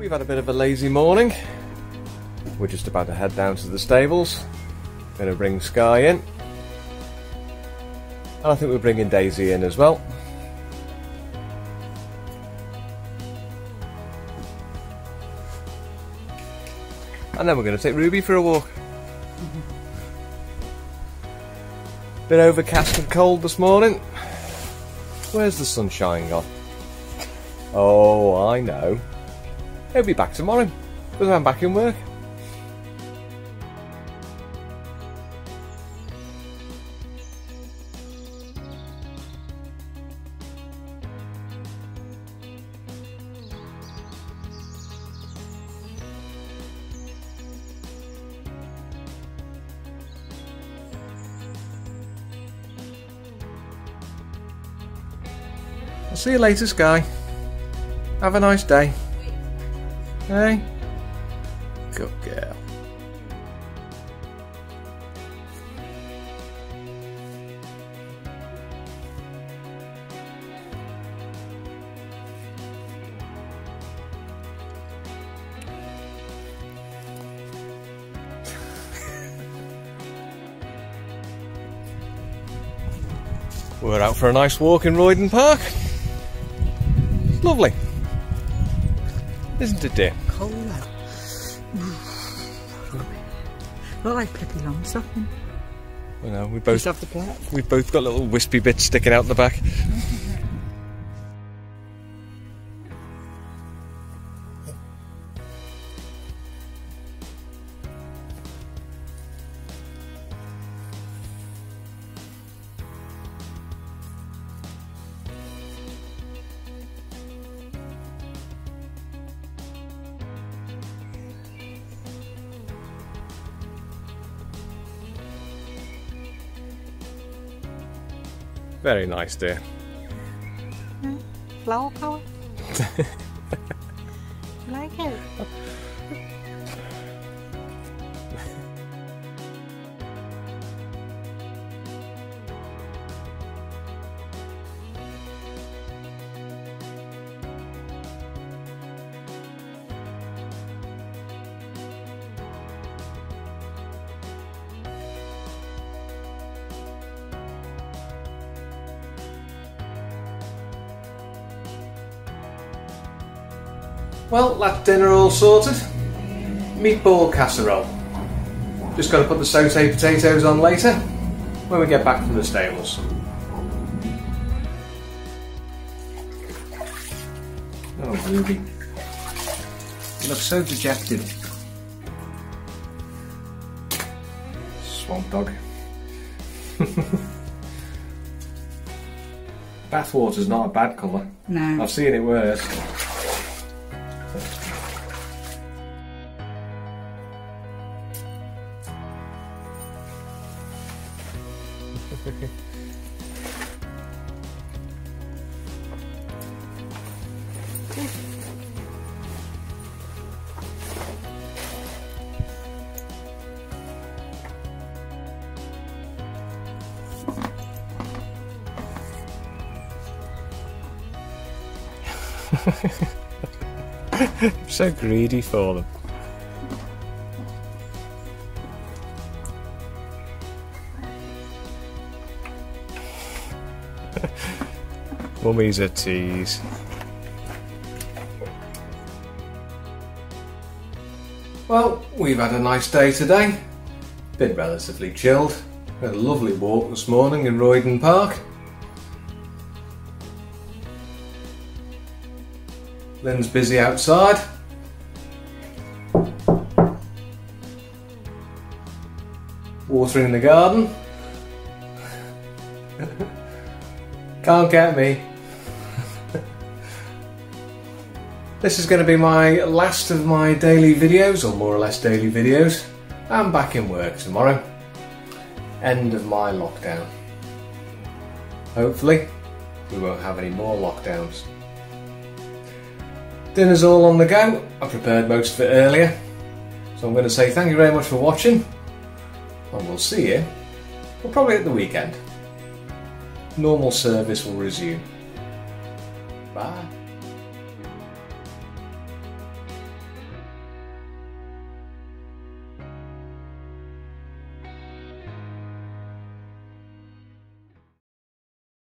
We've had a bit of a lazy morning. We're just about to head down to the stables. To bring Skye in. And I think we're bringing Daisy in as well. And then we're going to take Ruby for a walk. Bit overcast and cold this morning. Where's the sunshine gone? Oh, I know. He'll be back tomorrow because I'm back in work. I'll see you later, Skye. Have a nice day. Hey? Good girl. We're out for a nice walk in Royden Park. Lovely. Isn't it, dear? Cold out. Look like Pippi Longstocking. You eh? know, we Just both off the plate. we've both got little wispy bits sticking out in the back. Mm-hmm. Very nice, dear. Hmm? Flower power. like it. Well, that's dinner all sorted. Meatball casserole. Just got to put the sauteed potatoes on later when we get back from the stables. Oh, Ruby. You look so dejected. Swamp dog. Bathwater's not a bad colour. No. I've seen it worse. so greedy for them. Mummy's a tease. Well, we've had a nice day today. Been relatively chilled. Had a lovely walk this morning in Royden Park. Lynn's busy outside. Watering the garden. Can't get me. this is going to be my last of my daily videos, or more or less daily videos. I'm back in work tomorrow. End of my lockdown. Hopefully, we won't have any more lockdowns. Dinner's all on the go. I prepared most of it earlier. So I'm going to say thank you very much for watching. And we'll see you, well, probably at the weekend. Normal service will resume. Bye.